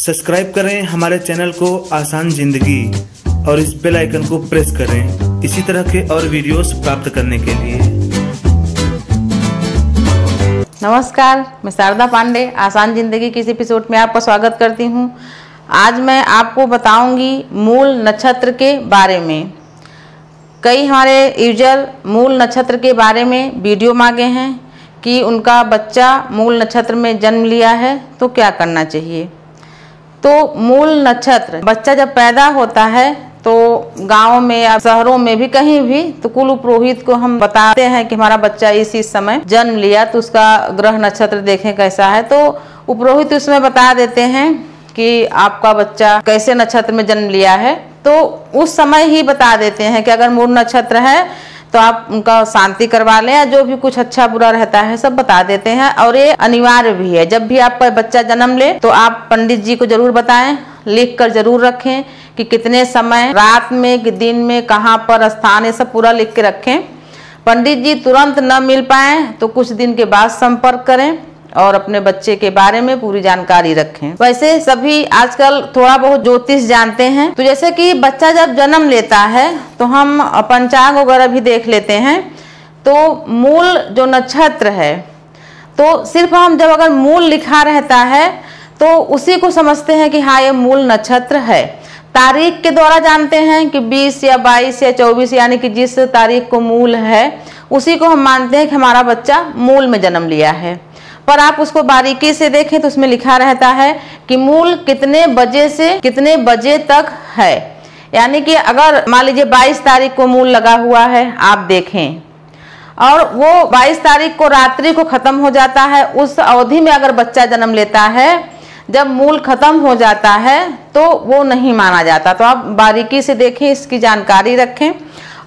Subscribe करें हमारे channel को आसान ज़िंदगी और इस बेल आइकन को प्रेस करें इसी तरह के और वीडियोस प्राप्त करने के लिए। नमस्कार, मैं शारदा पांडे, आसान ज़िंदगी की इस एपिसोड में आपका स्वागत करती हूँ। आज मैं आपको बताऊँगी मूल नक्षत्र के बारे में। कई हमारे यूज़र मूल नक्षत्र के बारे में वीडियो मांगे हैं कि उनका बच्चा मूल नक्षत्र में जन्म लिया है तो क्या करना चाहिए? तो मूल नक्षत्र, बच्चा जब पैदा होता है तो गाँव में या शहरों में भी कहीं भी तो कुल पुरोहित को हम बताते हैं कि हमारा बच्चा इस समय जन्म लिया तो उसका ग्रह नक्षत्र देखें कैसा है। तो उपरोहित उसमें बता देते हैं कि आपका बच्चा कैसे नक्षत्र में जन्म लिया है। तो उस समय ही बता देते हैं कि अगर मूल नक्षत्र है तो आप उनका शांति करवा लें या जो भी कुछ अच्छा बुरा रहता है सब बता देते हैं और ये अनिवार्य भी है। जब भी आपका बच्चा जन्म ले तो आप पंडित जी को ज़रूर बताएँ लिख कर ज़रूर रखें कि कितने समय, रात में कि दिन में, कहाँ पर, स्थान, ये सब पूरा लिख के रखें। पंडित जी तुरंत न मिल पाए तो कुछ दिन के बाद संपर्क करें। और अपने बच्चे के बारे में पूरी जानकारी रखें। वैसे सभी आजकल थोड़ा बहुत ज्योतिष जानते हैं। तो जैसे कि बच्चा जब जन्म लेता है तो हम पंचांग वगैरह भी देख लेते हैं। तो मूल जो नक्षत्र है तो सिर्फ़ हम जब अगर मूल लिखा रहता है तो उसी को समझते हैं कि हाँ ये मूल नक्षत्र है। तारीख के द्वारा जानते हैं कि 20 या 22 या 24 यानी कि जिस तारीख को मूल है, उसी को हम मानते हैं कि हमारा बच्चा मूल में जन्म लिया है। पर आप उसको बारीकी से देखें तो उसमें लिखा रहता है कि मूल कितने बजे से कितने बजे तक है। यानी कि अगर मान लीजिए 22 तारीख को मूल लगा हुआ है, आप देखें। और वो 22 तारीख को रात्रि को खत्म हो जाता है, उस अवधि में अगर बच्चा जन्म लेता है, जब मूल खत्म हो जाता है तो वो नहीं माना जाता। तो आप बारीकी से देखें, इसकी जानकारी रखें।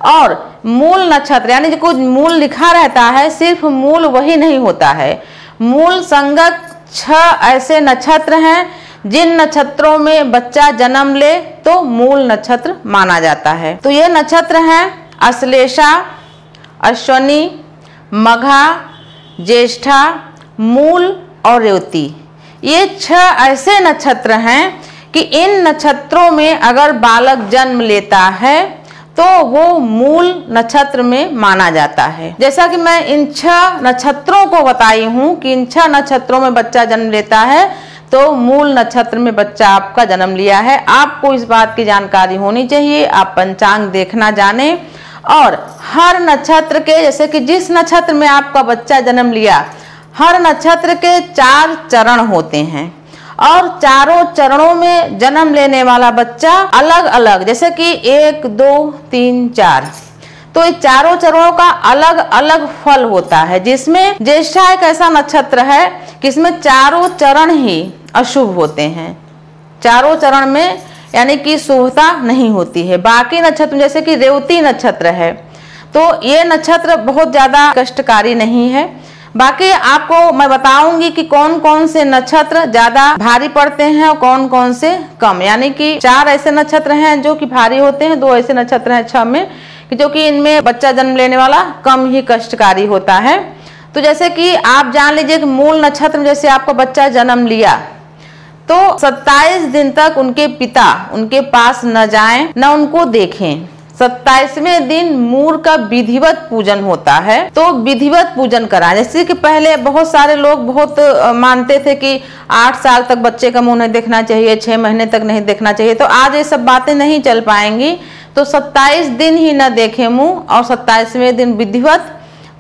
और मूल नक्षत्र, यानी जो कुछ मूल लिखा रहता है, सिर्फ़ मूल वही नहीं होता है। मूल संगत छह ऐसे नक्षत्र हैं, जिन नक्षत्रों में बच्चा जन्म ले तो मूल नक्षत्र माना जाता है। तो ये नक्षत्र हैं, अश्लेषा, अश्वनी, मघा, ज्येष्ठा, मूल और रेवती। ये छह ऐसे नक्षत्र हैं कि इन नक्षत्रों में अगर बालक जन्म लेता है तो वो मूल नक्षत्र में माना जाता है। जैसा कि मैं इन छह नक्षत्रों को बताई हूँ कि इन छह नक्षत्रों में बच्चा जन्म लेता है तो मूल नक्षत्र में बच्चा आपका जन्म लिया है। आपको इस बात की जानकारी होनी चाहिए, आप पंचांग देखना जाने। और हर नक्षत्र के, जैसे कि जिस नक्षत्र में आपका बच्चा जन्म लिया, हर नक्षत्र के चार चरण होते हैं। और चारों चरणों में जन्म लेने वाला बच्चा अलग अलग जैसे कि एक, दो, तीन, चार। तो इस चारों चरणों का अलग अलग फल होता है, जिसमें ज्येष्ठा एक ऐसा नक्षत्र है कि इसमें चारों चरण ही अशुभ होते हैं। चारों चरण में यानी कि शुभता नहीं होती है। बाकी नक्षत्र, जैसे कि रेवती नक्षत्र है तो ये नक्षत्र बहुत ज़्यादा कष्टकारी नहीं है। बाकी आपको मैं बताऊँगी कि कौन कौन से नक्षत्र ज़्यादा भारी पड़ते हैं और कौन कौन से कम। यानी कि चार ऐसे नक्षत्र हैं जो कि भारी होते हैं, दो ऐसे नक्षत्र हैं छह में, कि जो कि इनमें बच्चा जन्म लेने वाला कम ही कष्टकारी होता है। तो जैसे कि आप जान लीजिए कि मूल नक्षत्र में जैसे आपका बच्चा जन्म लिया तो 27 दिन तक उनके पिता, उनके पास न जाएँ, न उनको देखें। सत्ताईसवें दिन मूर का विधिवत पूजन होता है। तो विधिवत पूजन करा जैसे कि पहले बहुत सारे लोग बहुत मानते थे कि आठ साल तक बच्चे का मुँह नहीं देखना चाहिए, छह महीने तक नहीं देखना चाहिए तो आज ये सब बातें नहीं चल पाएँगी। तो सत्ताईस दिन ही न देखे मुँह और सत्ताईसवें दिन विधिवत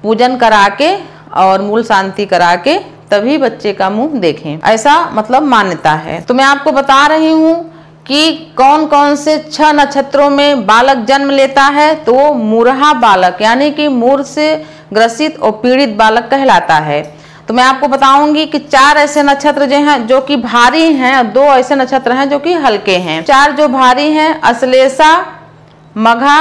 पूजन करा के और मूल शांति करा के तभी बच्चे का मुँह देखें। ऐसा मतलब मान्यता है। तो मैं आपको बता रही हूँ कि कौन कौन से छह नक्षत्रों में बालक जन्म लेता है तो वो मुरहा बालक, यानी कि मूर से ग्रसित और पीड़ित बालक कहलाता है। तो मैं आपको बताऊँगी कि चार ऐसे नक्षत्र जो हैं, जो कि भारी हैं, दो ऐसे नक्षत्र हैं जो कि हल्के हैं। चार जो भारी हैं, अश्लेषा, मघा,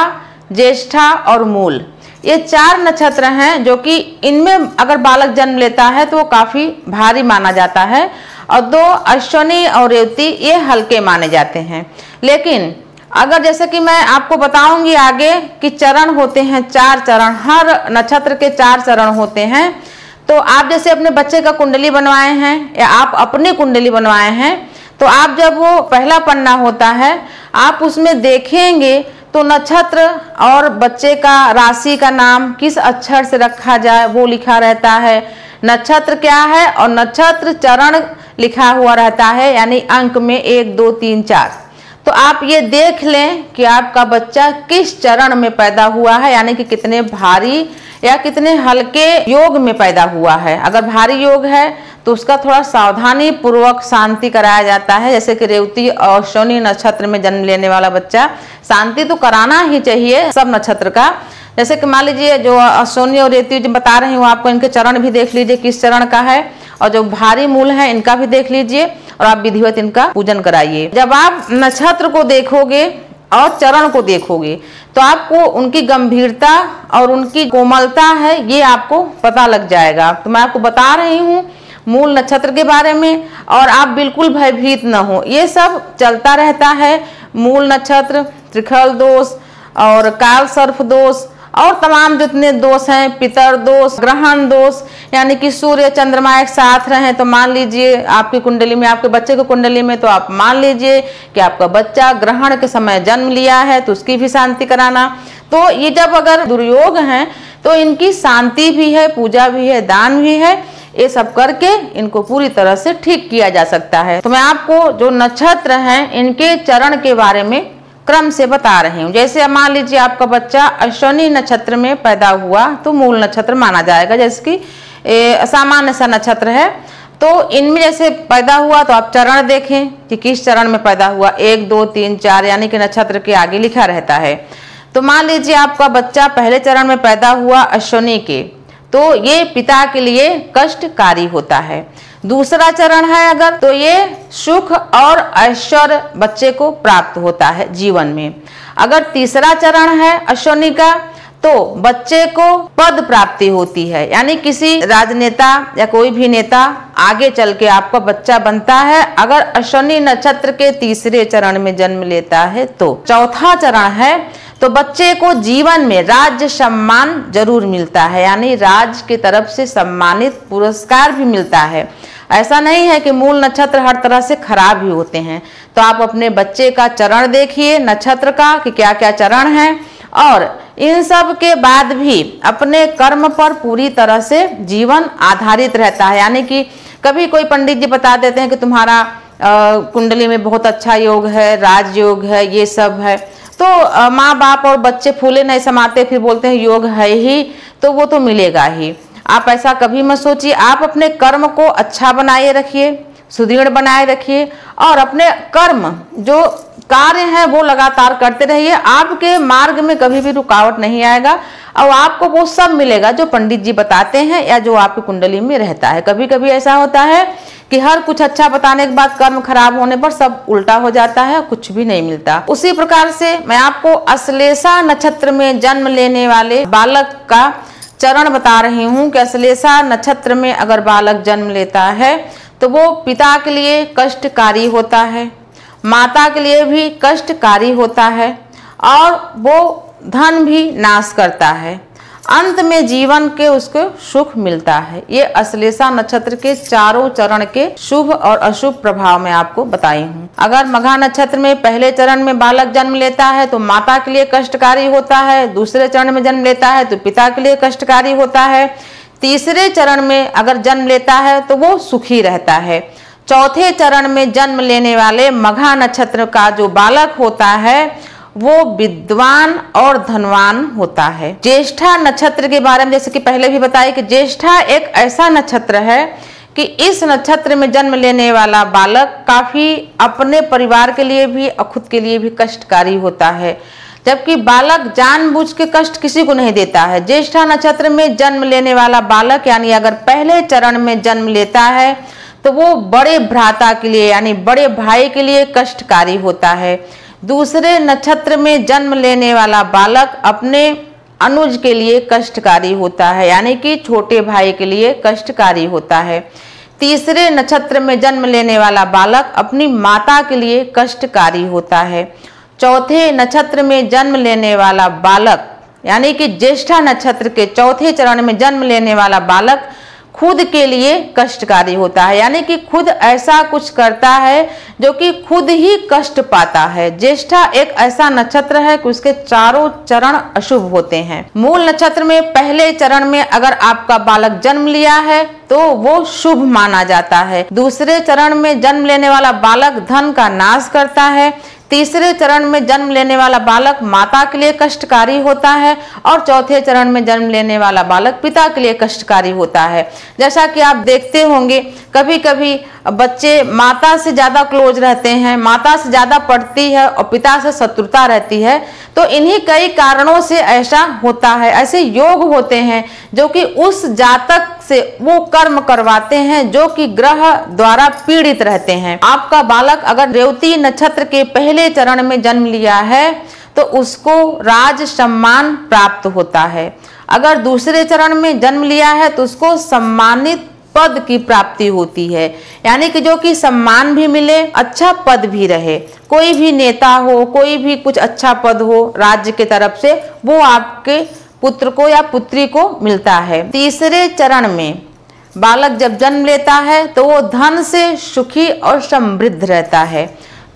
ज्येष्ठा और मूल। ये चार नक्षत्र हैं जो कि इनमें अगर बालक जन्म लेता है तो वो काफ़ी भारी माना जाता है। और दो अश्वनी और रेवती ये हल्के माने जाते हैं। लेकिन अगर जैसे कि मैं आपको बताऊँगी आगे कि चरण होते हैं चार चरण, हर नक्षत्र के चार चरण होते हैं तो आप जैसे अपने बच्चे का कुंडली बनवाए हैं या आप अपनी कुंडली बनवाए हैं तो आप जब वो पहला पन्ना होता है, आप उसमें देखेंगे तो नक्षत्र और बच्चे का राशि का नाम किस अक्षर से रखा जाए वो लिखा रहता है। नक्षत्र क्या है और नक्षत्र चरण लिखा हुआ रहता है, यानी अंक में एक, दो, तीन, चार। तो आप ये देख लें कि आपका बच्चा किस चरण में पैदा हुआ है, यानी कि कितने भारी या कितने हल्के योग में पैदा हुआ है। अगर भारी योग है तो उसका थोड़ा सावधानी पूर्वक शांति कराया जाता है। जैसे कि रेवती और शनि नक्षत्र में जन्म लेने वाला बच्चा, शांति तो कराना ही चाहिए सब नक्षत्र का। जैसे कि मान लीजिए जो सोनी और रेती जो बता रही हूँ, आपको इनके चरण भी देख लीजिए किस चरण का है। और जो भारी मूल है, इनका भी देख लीजिए और आप विधिवत इनका पूजन कराइए। जब आप नक्षत्र को देखोगे और चरण को देखोगे तो आपको उनकी गंभीरता और उनकी कोमलता है, ये आपको पता लग जाएगा। तो मैं आपको बता रही हूँ मूल नक्षत्र के बारे में, और आप बिल्कुल भयभीत न हो। ये सब चलता रहता है मूल नक्षत्र, त्रिखल दोष और काल सर्फ दोष और तमाम जितने दोष हैं, पितर दोष ग्रहण दोष यानी कि सूर्य, चंद्रमा एक साथ रहे तो मान लीजिए आपकी कुंडली में, आपके बच्चे की कुंडली में तो आप मान लीजिए कि आपका बच्चा ग्रहण के समय जन्म लिया है तो उसकी भी शांति कराना। तो ये जब अगर दुर्योग हैं तो इनकी शांति भी है, पूजा भी है, दान भी है, ये सब करके इनको पूरी तरह से ठीक किया जा सकता है। तो मैं आपको जो नक्षत्र हैं, इनके चरण के बारे में क्रम से बता रही हूँ। जैसे मान लीजिए आपका बच्चा अश्वनी नक्षत्र में पैदा हुआ तो मूल नक्षत्र माना जाएगा। जैसे कि सामान्य सा नक्षत्र है तो इनमें जैसे पैदा हुआ तो आप चरण देखें कि किस चरण में पैदा हुआ। एक, दो, तीन, चार, यानी कि नक्षत्र के आगे लिखा रहता है। तो मान लीजिए आपका बच्चा पहले चरण में पैदा हुआ अश्वनी के तो ये पिता के लिए कष्टकारी होता है। दूसरा चरण है अगर तो ये सुख और ऐश्वर्य बच्चे को प्राप्त होता है जीवन में। अगर तीसरा चरण है अश्वनी का तो बच्चे को पद प्राप्ति होती है। यानी किसी राजनेता या कोई भी नेता आगे चल के आपका बच्चा बनता है। अगर अश्वनी नक्षत्र के तीसरे चरण में जन्म लेता है तो चौथा चरण है तो बच्चे को जीवन में राज्य सम्मान ज़रूर मिलता है। यानी राज की तरफ़ से सम्मानित पुरस्कार भी मिलता है। ऐसा नहीं है कि मूल नक्षत्र हर तरह से खराब ही होते हैं। तो आप अपने बच्चे का चरण देखिए, नक्षत्र का, कि क्या क्या चरण है। और इन सब के बाद भी अपने कर्म पर पूरी तरह से जीवन आधारित रहता है। यानी कि कभी कोई पंडित जी बता देते हैं कि तुम्हारा कुंडली में बहुत अच्छा योग है, राजयोग है, ये सब है। तो माँ बाप और बच्चे फूले नहीं समाते, फिर बोलते हैं, योग है ही तो वो तो मिलेगा ही। आप ऐसा कभी मत सोचिए, आप अपने कर्म को अच्छा बनाए रखिए, सुदृढ़ बनाए रखिए और अपने कर्म जो कार्य है वो लगातार करते रहिए। आपके मार्ग में कभी भी रुकावट नहीं आएगा और आपको वो सब मिलेगा जो पंडित जी बताते हैं या जो आपकी कुंडली में रहता है। कभी कभी ऐसा होता है कि हर कुछ अच्छा बताने के बाद कर्म खराब होने पर सब उल्टा हो जाता है कुछ भी नहीं मिलता। उसी प्रकार से मैं आपको अश्लेषा नक्षत्र में जन्म लेने वाले बालक का चरण बता रही हूँ कि अश्लेषा नक्षत्र में अगर बालक जन्म लेता है तो वो पिता के लिए कष्टकारी होता है, माता के लिए भी कष्टकारी होता है, और वो धन भी नाश करता है। अंत में जीवन के उसको सुख मिलता है। ये अश्लेषा नक्षत्र के चारों चरण के शुभ और अशुभ प्रभाव में आपको बताई हूँ। अगर मघा नक्षत्र में पहले चरण में बालक जन्म लेता है तो माता के लिए कष्टकारी होता है। दूसरे चरण में जन्म लेता है तो पिता के लिए कष्टकारी होता है। तीसरे चरण में अगर जन्म लेता है तो वो सुखी रहता है। चौथे चरण में जन्म लेने वाले मघा नक्षत्र का जो बालक होता है वो विद्वान और धनवान होता है। ज्येष्ठा नक्षत्र के बारे में जैसे कि पहले भी बताए कि ज्येष्ठा एक ऐसा नक्षत्र है कि इस नक्षत्र में जन्म लेने वाला बालक काफ़ी अपने परिवार के लिए भी और खुद के लिए भी कष्टकारी होता है। जबकि बालक जानबूझ के कष्ट किसी को नहीं देता है। ज्येष्ठा नक्षत्र में जन्म लेने वाला बालक यानी अगर पहले चरण में जन्म लेता है तो वो बड़े भ्राता के लिए यानी बड़े भाई के लिए कष्टकारी होता है। दूसरे नक्षत्र में जन्म लेने वाला बालक अपने अनुज के लिए कष्टकारी होता है, यानी कि छोटे भाई के लिए कष्टकारी होता है। तीसरे नक्षत्र में जन्म लेने वाला बालक अपनी माता के लिए कष्टकारी होता है। चौथे नक्षत्र में जन्म लेने वाला बालक, यानी कि ज्येष्ठा नक्षत्र के चौथे चरण में जन्म लेने वाला बालक खुद के लिए कष्टकारी होता है। यानी कि खुद ऐसा कुछ करता है जो कि खुद ही कष्ट पाता है। ज्येष्ठा एक ऐसा नक्षत्र है कि उसके चारों चरण अशुभ होते हैं। मूल नक्षत्र में पहले चरण में अगर आपका बालक जन्म लिया है तो वो शुभ माना जाता है। दूसरे चरण में जन्म लेने वाला बालक धन का नाश करता है। तीसरे चरण में जन्म लेने वाला बालक माता के लिए कष्टकारी होता है और चौथे चरण में जन्म लेने वाला बालक पिता के लिए कष्टकारी होता है। जैसा कि आप देखते होंगे कभी कभी बच्चे माता से ज़्यादा क्लोज रहते हैं, माता से ज़्यादा पढ़ती है और पिता से शत्रुता रहती है तो इन्हीं कई कारणों से ऐसा होता है, ऐसे योग होते हैं जो कि उस जातक से वो कर्म करवाते हैं जो कि ग्रह द्वारा पीड़ित रहते हैं। आपका बालक अगर रेवती नक्षत्र के पहले चरण में जन्म लिया है तो उसको राज सम्मान प्राप्त होता है। अगर दूसरे चरण में जन्म लिया है तो उसको सम्मानित पद की प्राप्ति होती है। यानी कि जो कि सम्मान भी मिले अच्छा पद भी रहे। कोई भी नेता हो, कोई भी कुछ अच्छा पद हो, राज्य के तरफ़ से, वो आपके पुत्र को या पुत्री को मिलता है। तीसरे चरण में बालक जब जन्म लेता है तो वो धन से सुखी और समृद्ध रहता है।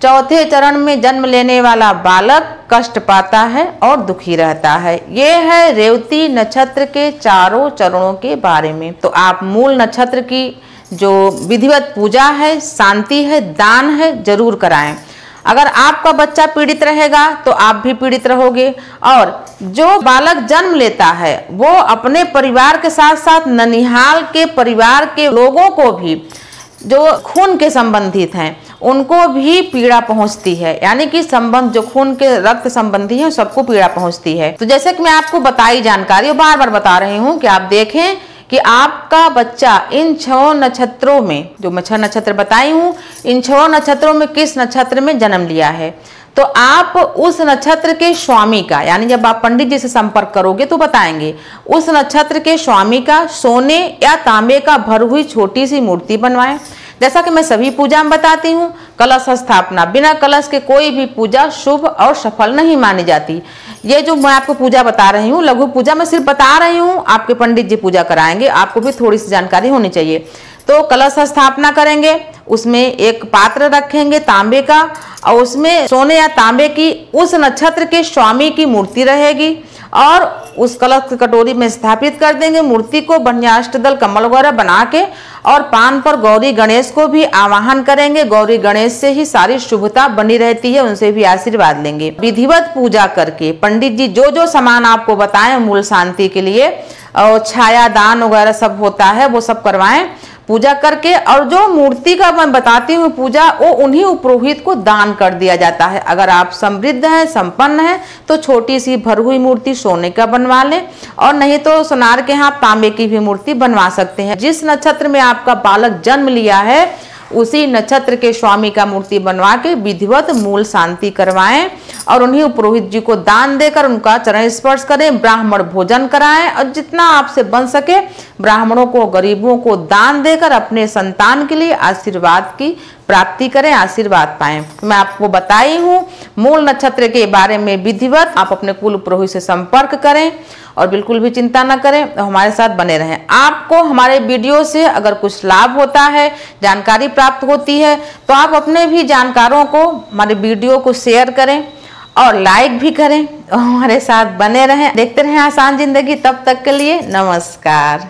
चौथे चरण में जन्म लेने वाला बालक कष्ट पाता है और दुखी रहता है। ये है रेवती नक्षत्र के चारों चरणों के बारे में। तो आप मूल नक्षत्र की जो विधिवत पूजा है, शांति है, दान है, ज़रूर कराएँ। अगर आपका बच्चा पीड़ित रहेगा तो आप भी पीड़ित रहोगे। और जो बालक जन्म लेता है, वो अपने परिवार के साथ साथ ननिहाल के परिवार के लोगों को भी, जो खून के संबंधित हैं, उनको भी पीड़ा पहुँचती है। यानी कि संबंध, जो खून के रक्त संबंधी है, सबको पीड़ा पहुँचती है। तो जैसे कि मैं आपको बताई जानकारी बार बार बता रही हूँ कि आप देखें कि आपका बच्चा इन छह नक्षत्रों में, जो मैं छह नक्षत्र बताई हूँ, इन छह नक्षत्रों में किस नक्षत्र में जन्म लिया है? तो आप उस नक्षत्र के स्वामी का, यानी जब आप पंडित जी से संपर्क करोगे तो बताएँगे, उस नक्षत्र के स्वामी का सोने या तांबे का भर हुई छोटी सी मूर्ति बनवाएँ। जैसा कि मैं सभी पूजा में बताती हूँ, कलश स्थापना। बिना कलश के कोई भी पूजा शुभ और सफल नहीं मानी जाती। ये जो मैं आपको पूजा बता रही हूँ, लघु पूजा मैं सिर्फ़ बता रही हूँ, आपके पंडित जी पूजा कराएँगे, आपको भी थोड़ी सी जानकारी होनी चाहिए। तो कलश स्थापना करेंगे, उसमें एक पात्र रखेंगे तांबे का, और उसमें सोने या तांबे की, उस नक्षत्र के स्वामी की मूर्ति रहेगी। और उस कलश कटोरी में स्थापित कर देंगे मूर्ति को बन्याष्टदल कमल वगैरह बना के, और पान पर गौरी गणेश को भी आवाहन करेंगे। गौरी गणेश से ही सारी शुभता बनी रहती है, उनसे भी आशीर्वाद लेंगे। विधिवत पूजा करके, पंडित जी जो जो सामान आपको बताएँ मूल शांति के लिए, और छाया दान वगैरह सब होता है, वो सब करवाएँ। पूजा करके और जो मूर्ति का मैं बताती हूँ पूजा, वो उन्हीं उपरोहित को दान कर दिया जाता है। अगर आप समृद्ध हैं, संपन्न हैं तो छोटी सी भर हुई मूर्ति सोने का बनवा लें और नहीं तो सोनार के यहाँ तांबे की भी मूर्ति बनवा सकते हैं। जिस नक्षत्र में आपका बालक जन्म लिया है उसी नक्षत्र के स्वामी का मूर्ति बनवा के विधिवत मूल शांति करवाएँ और उन्हीं पुरोहित जी को दान देकर उनका चरण स्पर्श करें, ब्राह्मण भोजन कराएँ और जितना आपसे बन सके ब्राह्मणों को, गरीबों को दान देकर अपने संतान के लिए आशीर्वाद की प्राप्ति करें, आशीर्वाद पाएँ। मैं आपको बताई हूँ, मूल नक्षत्र के बारे में विधिवत आप अपने कुल पुरोहित से संपर्क करें और बिल्कुल भी चिंता ना करें तो हमारे साथ बने रहें। आपको हमारे वीडियो से अगर कुछ लाभ होता है, जानकारी प्राप्त होती है तो आप अपने भी जानकारों को, हमारे वीडियो को शेयर करें और लाइक भी करें। और हमारे साथ बने रहें। देखते रहें आसान ज़िंदगी। तब तक के लिए नमस्कार।